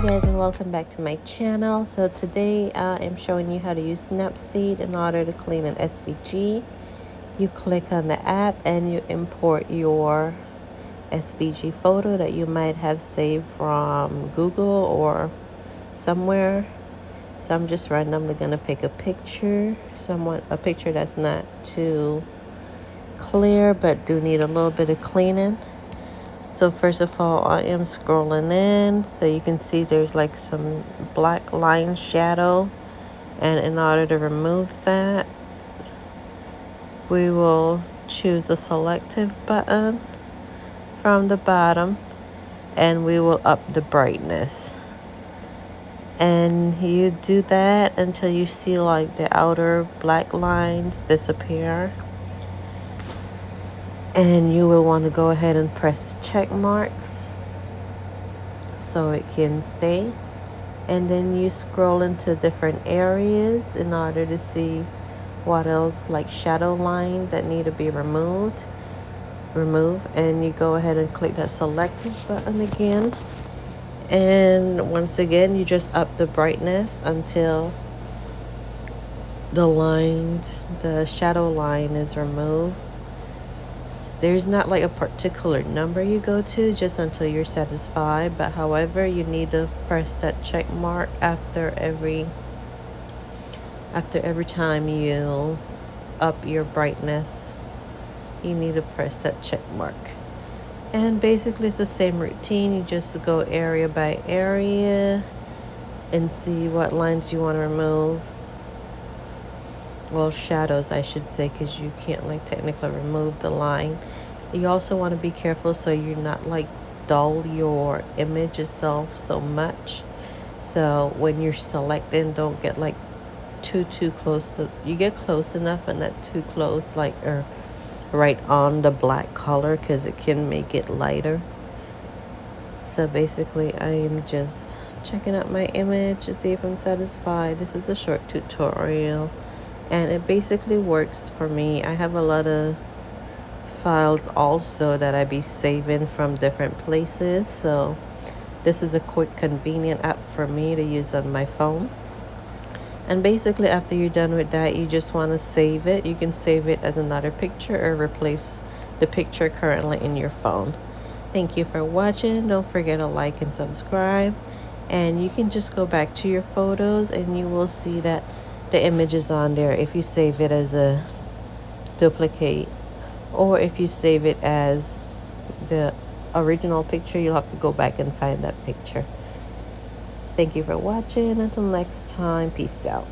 guys and welcome back to my channel. So today uh, I am showing you how to use Snapseed in order to clean an SVG you click on the app and you import your SVG photo that you might have saved from Google or somewhere. So I'm just randomly gonna pick a picture somewhat a picture that's not too clear but do need a little bit of cleaning so first of all, I am scrolling in so you can see there's like some black line shadow. And in order to remove that, we will choose the selective button from the bottom and we will up the brightness. And you do that until you see like the outer black lines disappear and you will want to go ahead and press the check mark so it can stay. And then you scroll into different areas in order to see what else like shadow line that need to be removed remove. And you go ahead and click that selective button again. And once again you just up the brightness until the lines the shadow line is removed there's not like a particular number you go to just until you're satisfied but however you need to press that check mark after every after every time you up your brightness you need to press that check mark. And basically it's the same routine. You just go area by area and see what lines you want to remove well shadows I should say because you can't like technically remove the line. You also want to be careful so you're not like dull your image itself so much. So when you're selecting don't get like too too close to you get close enough and not too close like or right on the black color because it can make it lighter. So basically I am just checking out my image to see if I'm satisfied. This is a short tutorial and it basically works for me. I have a lot of files also that I be saving from different places. So this is a quick convenient app for me to use on my phone. And basically after you're done with that you just want to save it. You can save it as another picture or replace the picture currently in your phone. Thank you for watching. Don't forget to like and subscribe. And you can just go back to your photos and you will see that the images on there if you save it as a duplicate. Or if you save it as the original picture you'll have to go back and find that picture. Thank you for watching. Until next time peace out